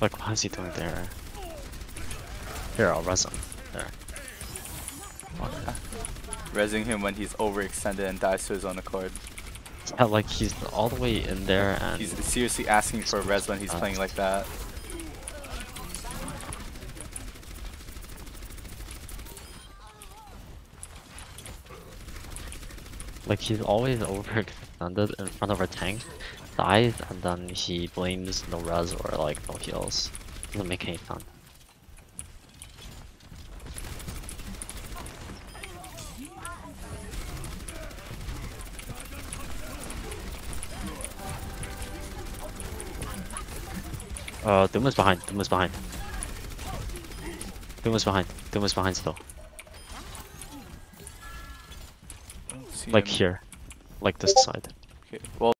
Like, what is he doing there? Here, I'll res him. There. Resing him when he's overextended and dies to his own accord. Yeah, like, he's all the way in there and... He's seriously asking for a res when he's Uh. playing like that. Like, he's always overextended in front of our tank, dies, and then he blames no res or, like, no heals. Doesn't make any fun. Uh, Doom is behind, Doom is behind. Doom is behind, Doom is behind still. Like him. here. Like this side. Okay. Well,